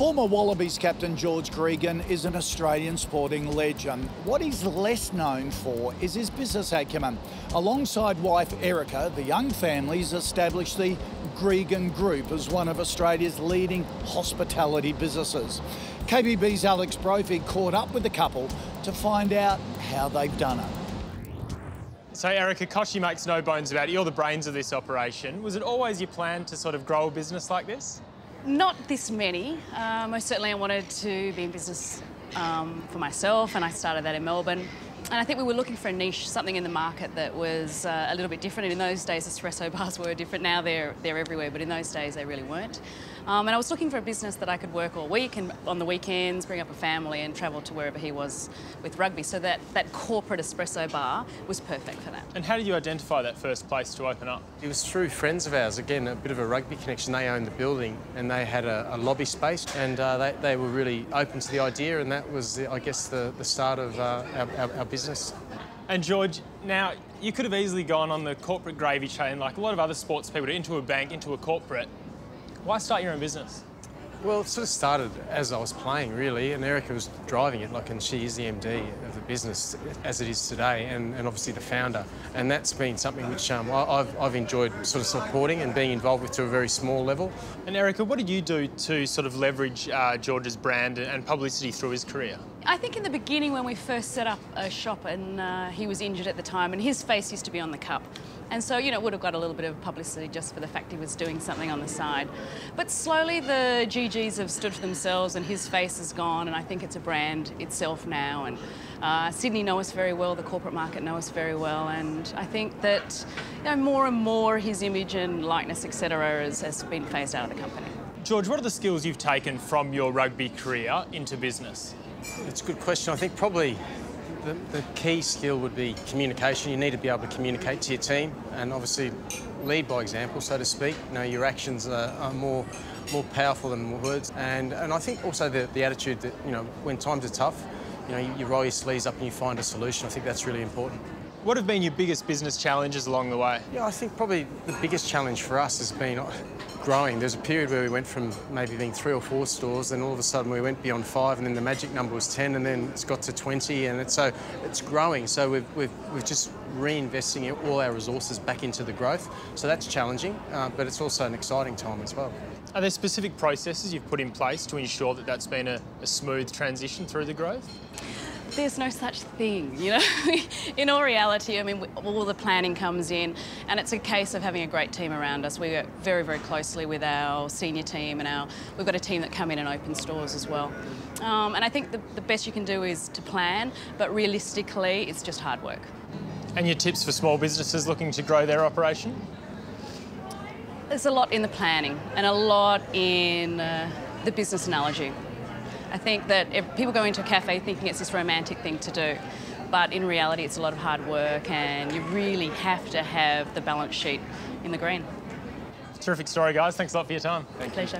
Former Wallabies captain George Gregan is an Australian sporting legend. What he's less known for is his business acumen. Alongside wife Erica, the young families established the Gregan Group as one of Australia's leading hospitality businesses. KBB's Alex Brophy caught up with the couple to find out how they've done it. So, Erica, Kochie makes no bones about it. You're the brains of this operation. Was it always your plan to sort of grow a business like this? Not this many. Most certainly, I wanted to be in business um, for myself, and I started that in Melbourne. And I think we were looking for a niche, something in the market that was uh, a little bit different. And in those days, espresso bars were different. Now they're they're everywhere, but in those days, they really weren't. Um, and I was looking for a business that I could work all week and on the weekends, bring up a family, and travel to wherever he was with rugby. So that that corporate espresso bar was perfect for that. And how did you identify that first place to open up? It was through friends of ours. Again, a bit of a rugby connection. They owned the building and they had a, a lobby space, and uh, they, they were really open to the idea, and that was, the, I guess, the, the start of uh, our, our, our business. And George, now you could have easily gone on the corporate gravy train like a lot of other sports people into a bank, into a corporate. Why start your own business? Well, it sort of started as I was playing, really, and Erica was driving it, like, and she is the MD of the business as it is today, and, and obviously the founder. And that's been something which um, I've, I've enjoyed sort of supporting and being involved with to a very small level. And Erica, what did you do to sort of leverage uh, George's brand and publicity through his career? I think in the beginning when we first set up a shop and uh, he was injured at the time and his face used to be on the cup. And so, you know, it would have got a little bit of publicity just for the fact he was doing something on the side. But slowly the GGs have stood for themselves and his face is gone and I think it's a brand itself now. And uh, Sydney know us very well, the corporate market know us very well. And I think that, you know, more and more his image and likeness, etc., has, has been phased out of the company. George, what are the skills you've taken from your rugby career into business? It's a good question. I think probably the, the, key skill would be communication. You need to be able to communicate to your team and obviously lead by example, so to speak. You know, your actions are, are more more powerful than words. And, and I think also the, the attitude that, you know, when times are tough, you know, you, you roll your sleeves up and you find a solution. I think that's really important. What have been your biggest business challenges along the way? Yeah, I think probably the biggest challenge for us has been growing. There's a period where we went from maybe being three or four stores, then all of a sudden we went beyond five, and then the magic number was 10, and then it's got to 20, and it's so it's growing. So we've, we've, we're just reinvesting all our resources back into the growth. So that's challenging, uh, but it's also an exciting time as well. Are there specific processes you've put in place to ensure that that's been a, a smooth transition through the growth? There's no such thing, you know. in all reality, I mean, all the planning comes in, and it's a case of having a great team around us. We work very, very closely with our senior team, and our we've got a team that come in and open stores as well. Um, and I think the, the best you can do is to plan, but realistically, it's just hard work. And your tips for small businesses looking to grow their operation? There's a lot in the planning and a lot in uh, the business analogy. I think that if people go into a cafe thinking it's this romantic thing to do, but in reality it's a lot of hard work and you really have to have the balance sheet in the green. Terrific story, guys. Thanks a lot for your time. Thank Pleasure. You.